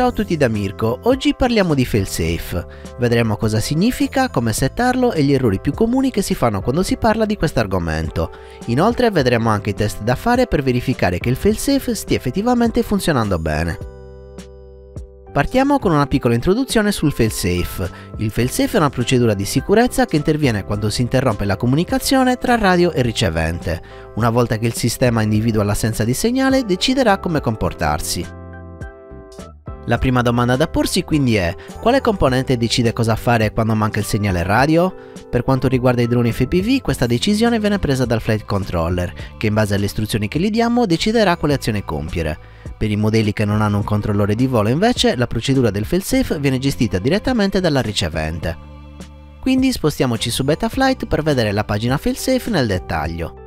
Ciao a tutti da Mirko, oggi parliamo di failsafe. Vedremo cosa significa, come settarlo e gli errori più comuni che si fanno quando si parla di questo argomento. Inoltre vedremo anche i test da fare per verificare che il failsafe stia effettivamente funzionando bene. Partiamo con una piccola introduzione sul failsafe. Il failsafe è una procedura di sicurezza che interviene quando si interrompe la comunicazione tra radio e ricevente. Una volta che il sistema individua l'assenza di segnale, deciderà come comportarsi. La prima domanda da porsi quindi è quale componente decide cosa fare quando manca il segnale radio? Per quanto riguarda i droni FPV questa decisione viene presa dal flight controller che in base alle istruzioni che gli diamo deciderà quale azione compiere. Per i modelli che non hanno un controllore di volo invece la procedura del failsafe viene gestita direttamente dalla ricevente. Quindi spostiamoci su Betaflight per vedere la pagina failsafe nel dettaglio.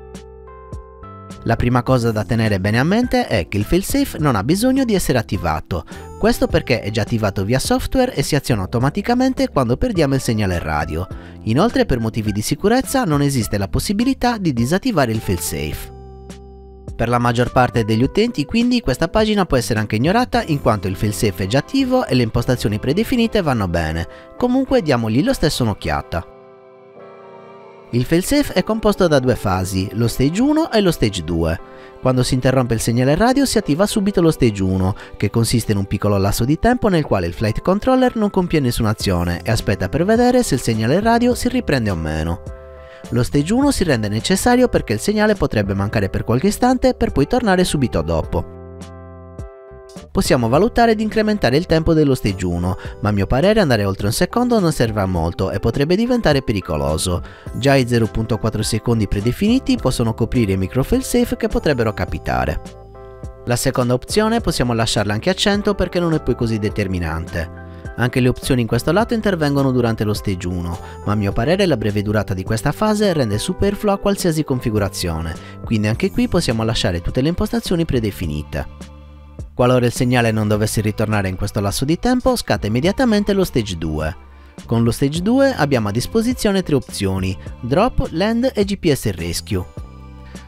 La prima cosa da tenere bene a mente è che il failsafe non ha bisogno di essere attivato, questo perché è già attivato via software e si aziona automaticamente quando perdiamo il segnale radio. Inoltre per motivi di sicurezza non esiste la possibilità di disattivare il failsafe. Per la maggior parte degli utenti quindi questa pagina può essere anche ignorata in quanto il failsafe è già attivo e le impostazioni predefinite vanno bene, comunque diamogli lo stesso un'occhiata. Il failsafe è composto da due fasi, lo stage 1 e lo stage 2. Quando si interrompe il segnale radio si attiva subito lo stage 1, che consiste in un piccolo lasso di tempo nel quale il flight controller non compie nessuna azione e aspetta per vedere se il segnale radio si riprende o meno. Lo stage 1 si rende necessario perché il segnale potrebbe mancare per qualche istante per poi tornare subito dopo possiamo valutare di incrementare il tempo dello stage 1, ma a mio parere andare oltre un secondo non serve a molto e potrebbe diventare pericoloso. Già i 0.4 secondi predefiniti possono coprire i micro failsafe che potrebbero capitare. La seconda opzione possiamo lasciarla anche a 100 perché non è poi così determinante. Anche le opzioni in questo lato intervengono durante lo stage 1, ma a mio parere la breve durata di questa fase rende superflua qualsiasi configurazione, quindi anche qui possiamo lasciare tutte le impostazioni predefinite. Qualora il segnale non dovesse ritornare in questo lasso di tempo, scatta immediatamente lo stage 2. Con lo stage 2 abbiamo a disposizione tre opzioni, Drop, Land e GPS Rescue.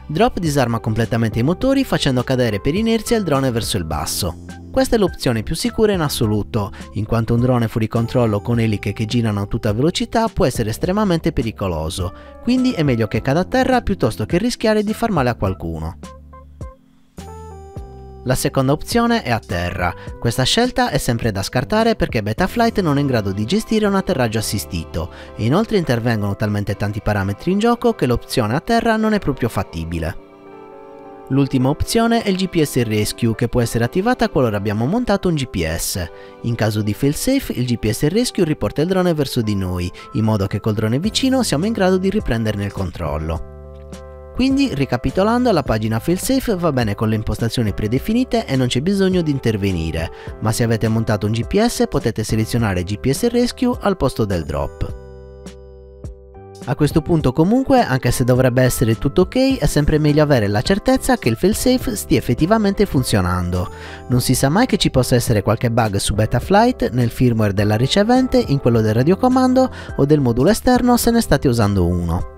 Drop disarma completamente i motori facendo cadere per inerzia il drone verso il basso. Questa è l'opzione più sicura in assoluto, in quanto un drone fuori controllo con eliche che girano a tutta velocità può essere estremamente pericoloso, quindi è meglio che cada a terra piuttosto che rischiare di far male a qualcuno. La seconda opzione è a terra. Questa scelta è sempre da scartare perché Betaflight non è in grado di gestire un atterraggio assistito e inoltre intervengono talmente tanti parametri in gioco che l'opzione a terra non è proprio fattibile. L'ultima opzione è il GPS Rescue che può essere attivata qualora abbiamo montato un GPS. In caso di failsafe il GPS Rescue riporta il drone verso di noi, in modo che col drone vicino siamo in grado di riprenderne il controllo. Quindi, ricapitolando, la pagina failsafe va bene con le impostazioni predefinite e non c'è bisogno di intervenire, ma se avete montato un GPS potete selezionare GPS Rescue al posto del drop. A questo punto comunque, anche se dovrebbe essere tutto ok, è sempre meglio avere la certezza che il failsafe stia effettivamente funzionando. Non si sa mai che ci possa essere qualche bug su Betaflight, nel firmware della ricevente, in quello del radiocomando o del modulo esterno se ne state usando uno.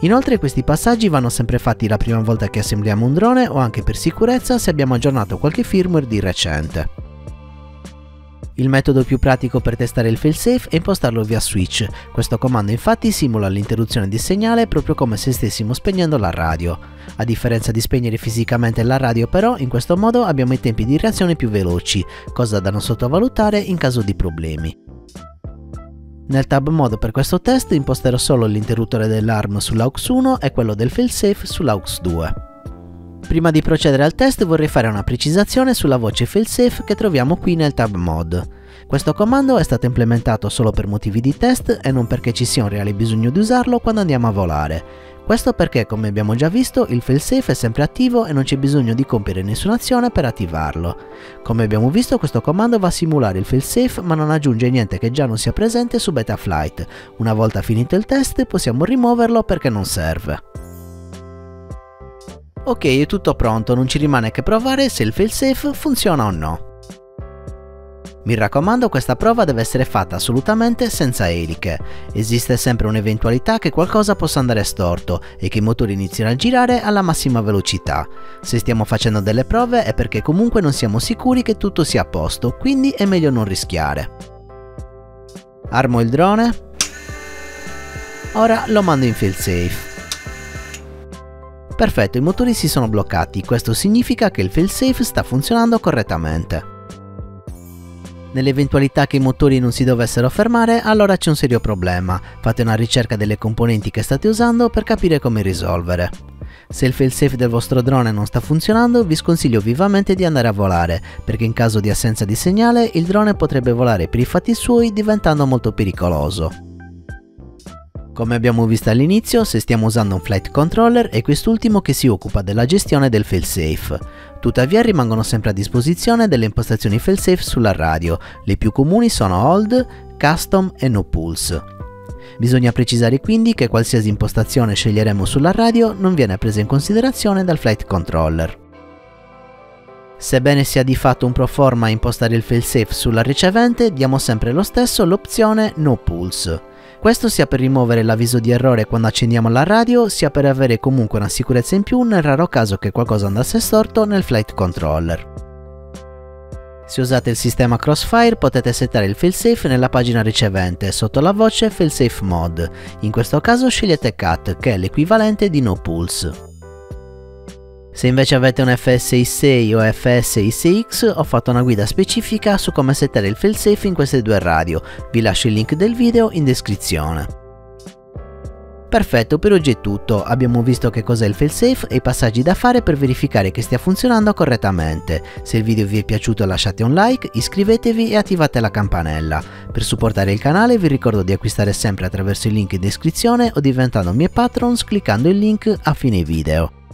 Inoltre questi passaggi vanno sempre fatti la prima volta che assembliamo un drone o anche per sicurezza se abbiamo aggiornato qualche firmware di recente. Il metodo più pratico per testare il failsafe è impostarlo via switch, questo comando infatti simula l'interruzione di segnale proprio come se stessimo spegnendo la radio. A differenza di spegnere fisicamente la radio però, in questo modo abbiamo i tempi di reazione più veloci, cosa da non sottovalutare in caso di problemi. Nel tab mode per questo test imposterò solo l'interruttore dell'ARM sull'AUX 1 e quello del failsafe sull'AUX 2. Prima di procedere al test vorrei fare una precisazione sulla voce failsafe che troviamo qui nel tab mod. Questo comando è stato implementato solo per motivi di test e non perché ci sia un reale bisogno di usarlo quando andiamo a volare. Questo perché, come abbiamo già visto, il failsafe è sempre attivo e non c'è bisogno di compiere nessuna azione per attivarlo. Come abbiamo visto, questo comando va a simulare il failsafe ma non aggiunge niente che già non sia presente su Betaflight. Una volta finito il test possiamo rimuoverlo perché non serve. Ok, è tutto pronto, non ci rimane che provare se il failsafe funziona o no. Mi raccomando questa prova deve essere fatta assolutamente senza eliche. Esiste sempre un'eventualità che qualcosa possa andare storto e che i motori inizino a girare alla massima velocità. Se stiamo facendo delle prove è perché comunque non siamo sicuri che tutto sia a posto, quindi è meglio non rischiare. Armo il drone. Ora lo mando in failsafe. Perfetto, i motori si sono bloccati, questo significa che il failsafe sta funzionando correttamente. Nell'eventualità che i motori non si dovessero fermare, allora c'è un serio problema. Fate una ricerca delle componenti che state usando per capire come risolvere. Se il failsafe del vostro drone non sta funzionando, vi sconsiglio vivamente di andare a volare, perché in caso di assenza di segnale il drone potrebbe volare per i fatti suoi diventando molto pericoloso. Come abbiamo visto all'inizio, se stiamo usando un flight controller è quest'ultimo che si occupa della gestione del failsafe. Tuttavia rimangono sempre a disposizione delle impostazioni failsafe sulla radio, le più comuni sono Hold, Custom e No Pulse. Bisogna precisare quindi che qualsiasi impostazione sceglieremo sulla radio non viene presa in considerazione dal flight controller. Sebbene sia di fatto un pro forma impostare il failsafe sulla ricevente, diamo sempre lo stesso l'opzione No Pulse. Questo sia per rimuovere l'avviso di errore quando accendiamo la radio, sia per avere comunque una sicurezza in più nel raro caso che qualcosa andasse storto nel flight controller. Se usate il sistema Crossfire potete settare il failsafe nella pagina ricevente sotto la voce Failsafe Mod. In questo caso scegliete CAT che è l'equivalente di No Pulse. Se invece avete un FS6 o FS6X ho fatto una guida specifica su come settare il failsafe in queste due radio, vi lascio il link del video in descrizione. Perfetto, per oggi è tutto, abbiamo visto che cos'è il failsafe e i passaggi da fare per verificare che stia funzionando correttamente. Se il video vi è piaciuto lasciate un like, iscrivetevi e attivate la campanella. Per supportare il canale vi ricordo di acquistare sempre attraverso il link in descrizione o diventando miei patrons cliccando il link a fine video.